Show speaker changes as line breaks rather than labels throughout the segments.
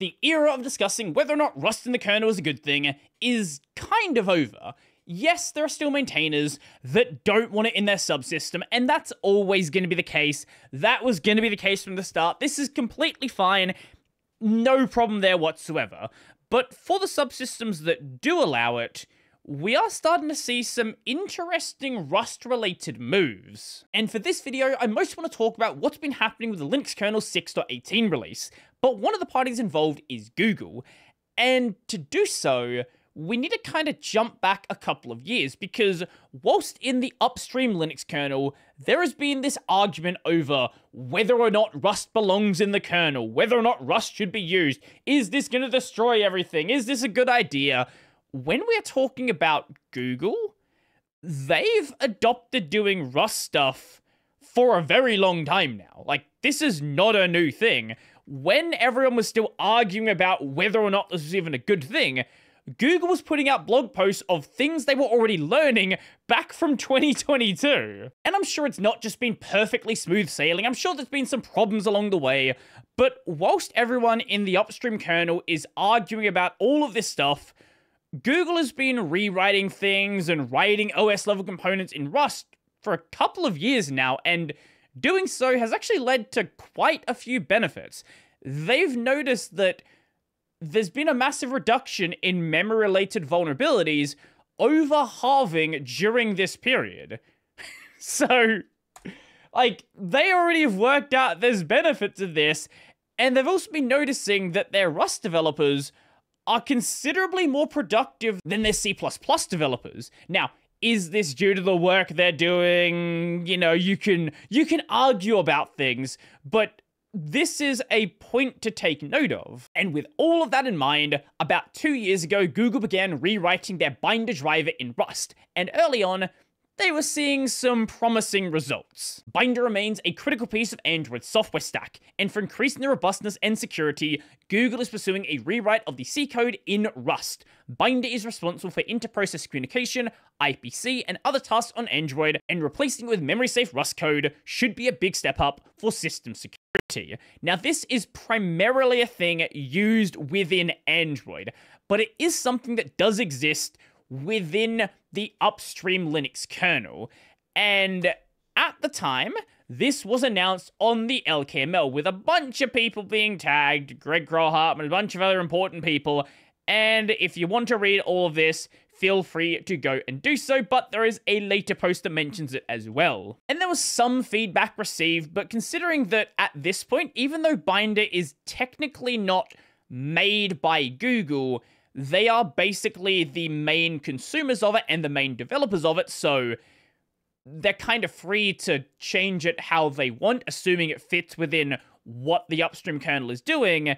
The era of discussing whether or not Rust in the kernel is a good thing is kind of over. Yes, there are still maintainers that don't want it in their subsystem, and that's always going to be the case. That was going to be the case from the start. This is completely fine. No problem there whatsoever. But for the subsystems that do allow it, we are starting to see some interesting Rust related moves. And for this video, I most want to talk about what's been happening with the Linux kernel 6.18 release. But one of the parties involved is Google. And to do so, we need to kind of jump back a couple of years because whilst in the upstream Linux kernel, there has been this argument over whether or not Rust belongs in the kernel, whether or not Rust should be used. Is this going to destroy everything? Is this a good idea? When we're talking about Google, they've adopted doing Rust stuff for a very long time now. Like, this is not a new thing. When everyone was still arguing about whether or not this was even a good thing, Google was putting out blog posts of things they were already learning back from 2022. And I'm sure it's not just been perfectly smooth sailing, I'm sure there's been some problems along the way. But whilst everyone in the upstream kernel is arguing about all of this stuff, Google has been rewriting things and writing OS level components in Rust for a couple of years now, and doing so has actually led to quite a few benefits. They've noticed that there's been a massive reduction in memory related vulnerabilities over halving during this period. so, like, they already have worked out there's benefits of this, and they've also been noticing that their Rust developers are considerably more productive than their C++ developers. Now, is this due to the work they're doing? You know, you can you can argue about things, but this is a point to take note of. And with all of that in mind, about two years ago, Google began rewriting their binder driver in Rust, and early on, they were seeing some promising results. Binder remains a critical piece of Android's software stack, and for increasing the robustness and security, Google is pursuing a rewrite of the C code in Rust. Binder is responsible for inter-process communication, IPC, and other tasks on Android, and replacing it with memory-safe Rust code should be a big step up for system security. Now, this is primarily a thing used within Android, but it is something that does exist within the upstream Linux kernel. And at the time, this was announced on the LKML with a bunch of people being tagged, Greg Kroah and a bunch of other important people. And if you want to read all of this, feel free to go and do so, but there is a later post that mentions it as well. And there was some feedback received, but considering that at this point, even though Binder is technically not made by Google, they are basically the main consumers of it and the main developers of it, so they're kind of free to change it how they want, assuming it fits within what the upstream kernel is doing.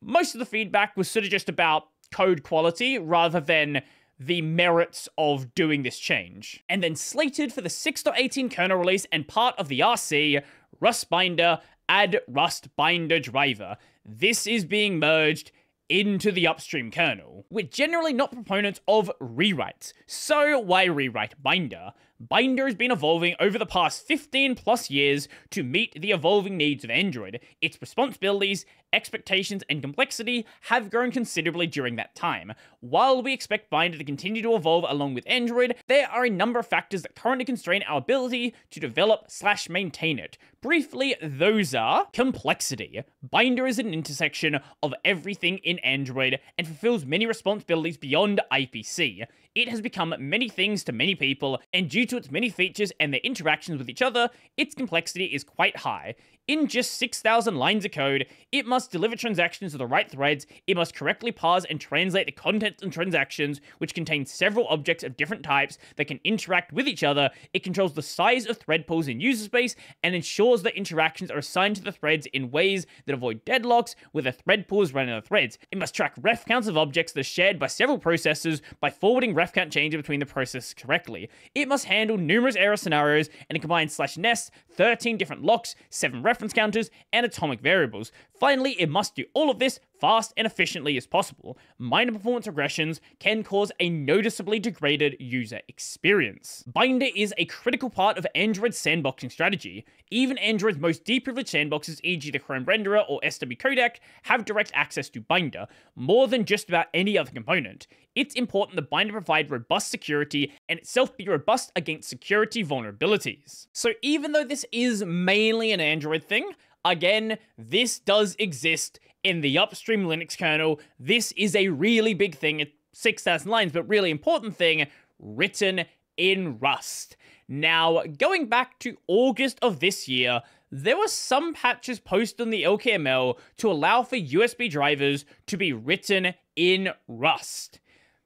Most of the feedback was sort of just about code quality rather than the merits of doing this change. And then slated for the 6.18 kernel release and part of the RC, Rust Binder add Rust Binder driver. This is being merged into the upstream kernel. We're generally not proponents of rewrites, so why rewrite Binder? Binder has been evolving over the past 15 plus years to meet the evolving needs of Android. Its responsibilities, expectations, and complexity have grown considerably during that time. While we expect Binder to continue to evolve along with Android, there are a number of factors that currently constrain our ability to develop slash maintain it. Briefly, those are complexity. Binder is an intersection of everything in Android and fulfills many responsibilities beyond IPC. It has become many things to many people, and due to its many features and their interactions with each other, its complexity is quite high. In just 6,000 lines of code, it must deliver transactions to the right threads, it must correctly parse and translate the content and transactions, which contain several objects of different types that can interact with each other, it controls the size of thread pools in user space, and ensures that interactions are assigned to the threads in ways that avoid deadlocks where the thread pools run out of threads. It must track ref counts of objects that are shared by several processors by forwarding ref count changes between the processes correctly. It must handle numerous error scenarios, and it combines slash nest, 13 different locks, 7 reference counters, and atomic variables. Finally, it must do all of this fast and efficiently as possible, minor performance regressions can cause a noticeably degraded user experience. Binder is a critical part of Android's sandboxing strategy. Even Android's most deprivileged sandboxes, e.g. the Chrome Renderer or SW Codec, have direct access to Binder, more than just about any other component. It's important that Binder provide robust security and itself be robust against security vulnerabilities. So even though this is mainly an Android thing, again, this does exist in the upstream Linux kernel. This is a really big thing. It's 6,000 lines, but really important thing written in Rust. Now, going back to August of this year, there were some patches posted on the LKML to allow for USB drivers to be written in Rust.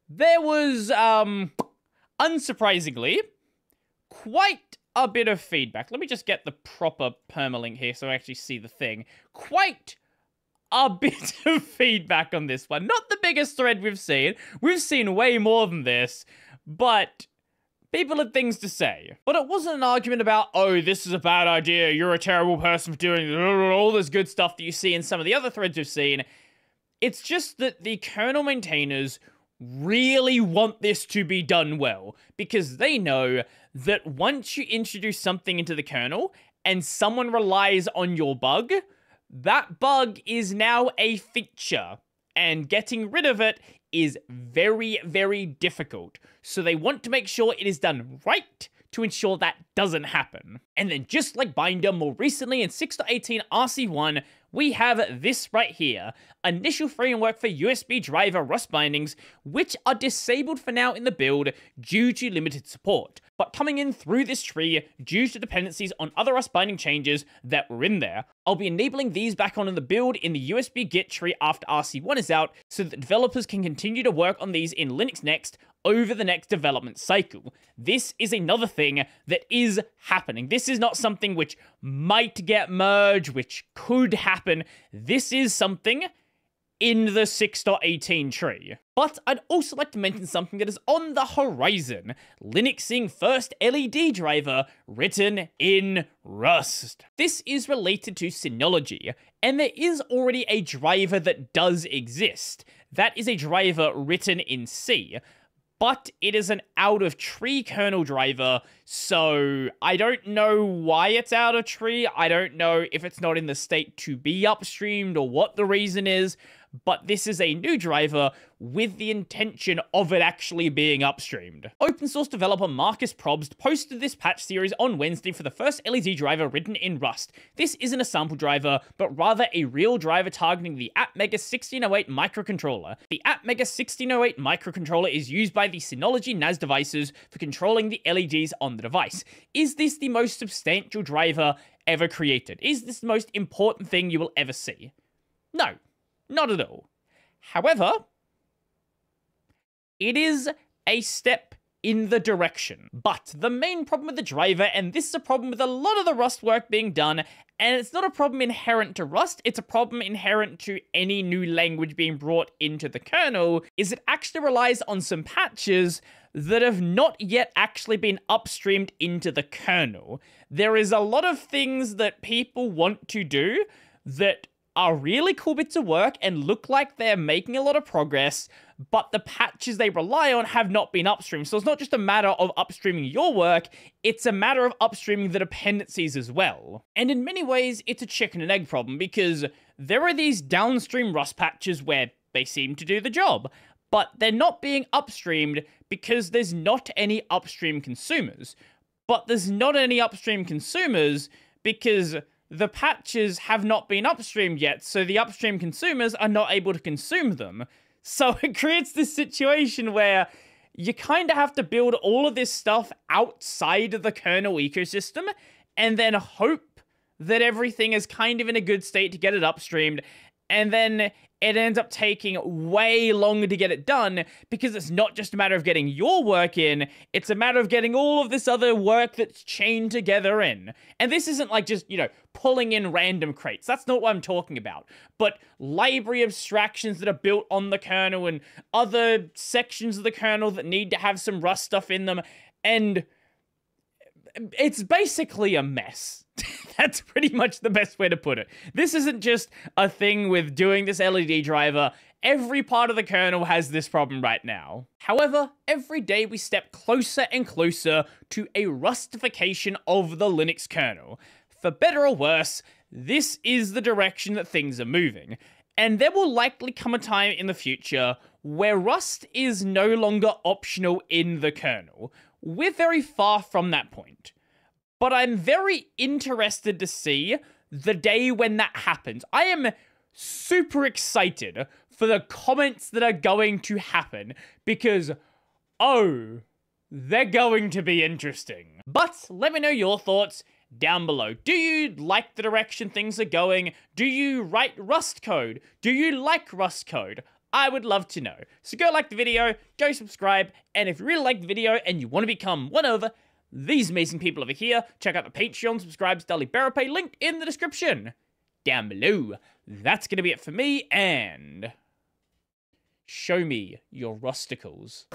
There was, um, unsurprisingly, quite a bit of feedback. Let me just get the proper permalink here so I actually see the thing. Quite a bit of feedback on this one. Not the biggest thread we've seen. We've seen way more than this, but people had things to say. But it wasn't an argument about, oh, this is a bad idea, you're a terrible person for doing all this good stuff that you see in some of the other threads we've seen. It's just that the kernel maintainers really want this to be done well because they know that once you introduce something into the kernel and someone relies on your bug, that bug is now a feature, and getting rid of it is very, very difficult. So they want to make sure it is done right to ensure that doesn't happen. And then just like Binder, more recently in 6.18 RC1, we have this right here, initial framework for USB driver Rust bindings, which are disabled for now in the build due to limited support, but coming in through this tree due to dependencies on other Rust binding changes that were in there. I'll be enabling these back on in the build in the USB Git tree after RC1 is out, so that developers can continue to work on these in Linux Next over the next development cycle. This is another thing that is happening. This is not something which might get merged, which could happen. This is something in the 6.18 tree. But I'd also like to mention something that is on the horizon. Linuxing first LED driver written in Rust. This is related to Synology, and there is already a driver that does exist. That is a driver written in C, but it is an out of tree kernel driver, so I don't know why it's out of tree. I don't know if it's not in the state to be upstreamed or what the reason is, but this is a new driver with the intention of it actually being upstreamed. Open source developer Markus Probst posted this patch series on Wednesday for the first LED driver written in Rust. This isn't a sample driver, but rather a real driver targeting the ATmega 1608 microcontroller. The ATmega 1608 microcontroller is used by the Synology NAS devices for controlling the LEDs on the device. Is this the most substantial driver ever created? Is this the most important thing you will ever see? No, not at all. However, it is a step in the direction. But the main problem with the driver, and this is a problem with a lot of the Rust work being done, and it's not a problem inherent to Rust, it's a problem inherent to any new language being brought into the kernel, is it actually relies on some patches that have not yet actually been upstreamed into the kernel. There is a lot of things that people want to do that are really cool bits of work and look like they're making a lot of progress, but the patches they rely on have not been upstreamed. So it's not just a matter of upstreaming your work, it's a matter of upstreaming the dependencies as well. And in many ways, it's a chicken and egg problem because there are these downstream Rust patches where they seem to do the job, but they're not being upstreamed because there's not any upstream consumers. But there's not any upstream consumers because the patches have not been upstreamed yet, so the upstream consumers are not able to consume them. So it creates this situation where you kind of have to build all of this stuff outside of the kernel ecosystem and then hope that everything is kind of in a good state to get it upstreamed. And then it ends up taking way longer to get it done because it's not just a matter of getting your work in, it's a matter of getting all of this other work that's chained together in. And this isn't like just, you know, pulling in random crates. That's not what I'm talking about. But library abstractions that are built on the kernel and other sections of the kernel that need to have some Rust stuff in them. And it's basically a mess. That's pretty much the best way to put it. This isn't just a thing with doing this LED driver. Every part of the kernel has this problem right now. However, every day we step closer and closer to a rustification of the Linux kernel. For better or worse, this is the direction that things are moving. And there will likely come a time in the future where Rust is no longer optional in the kernel. We're very far from that point. But I'm very interested to see the day when that happens. I am super excited for the comments that are going to happen because, oh, they're going to be interesting. But let me know your thoughts down below. Do you like the direction things are going? Do you write Rust code? Do you like Rust code? I would love to know. So go like the video, go subscribe, and if you really like the video and you want to become one of these amazing people over here, check out the Patreon, subscribe to Liberapay, linked in the description down below. That's going to be it for me, and show me your rusticles.